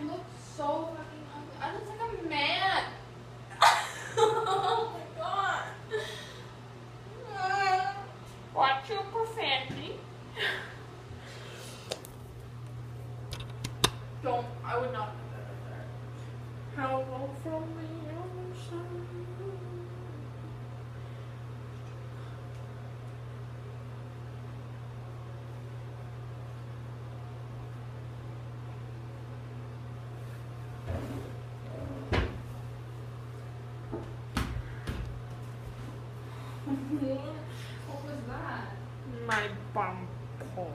I look so fucking ugly. I look like a man. oh my god. Watch your profanity. Don't. I would not put that up there. Hello from the what was that? My bum pole.